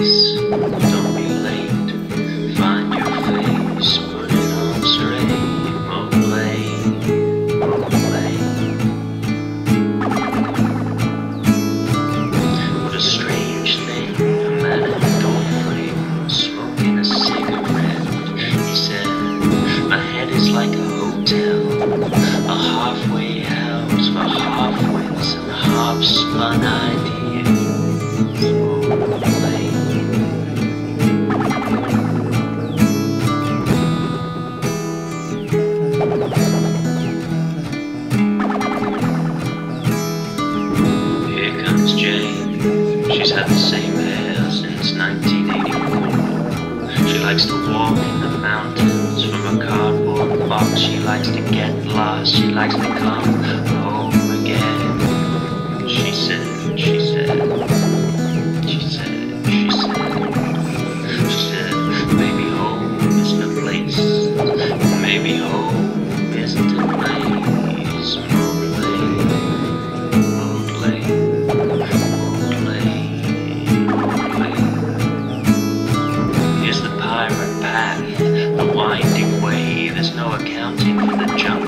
Don't be late. Find your face. Put it on straight. Mobley. Mobley. What a strange thing. Smoking a cigarette. He said, My head is like a hotel. A halfway house for half-wits and half-spun ideas. She's had the same hair since 1984. She likes to walk in the mountains from a cardboard box. She likes to get lost. She likes to come accounting for the jump.